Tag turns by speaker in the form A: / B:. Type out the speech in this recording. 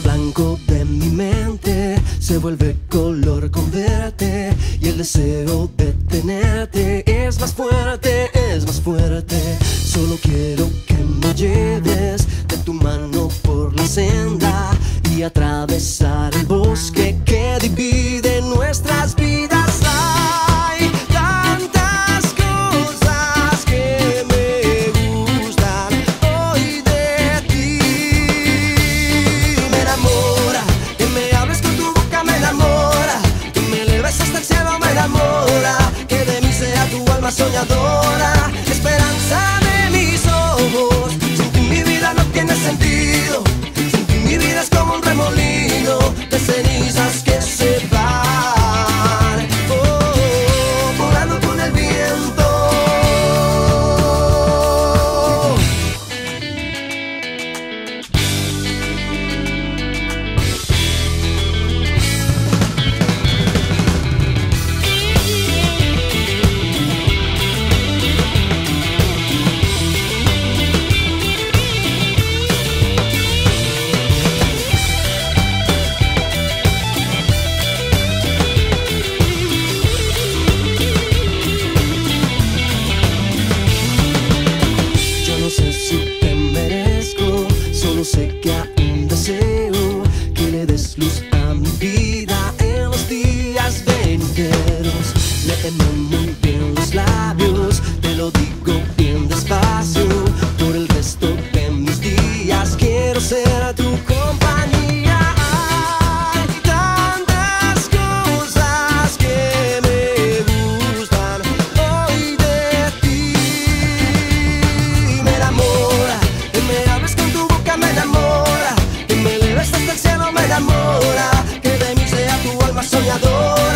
A: blanco de mi mente se vuelve color con verte y el deseo de tenerte es más fuerte, es más fuerte. Solo quiero que me lleves de tu mano por la senda y atravesar el bosque que de mí sea tu alma soñadora, esperanza de mis ojos, seca un deseo que le des luz a mi vida en los días venideros. Léeme muy bien los labios, te lo digo enamora, que de mí sea tu alma soñadora.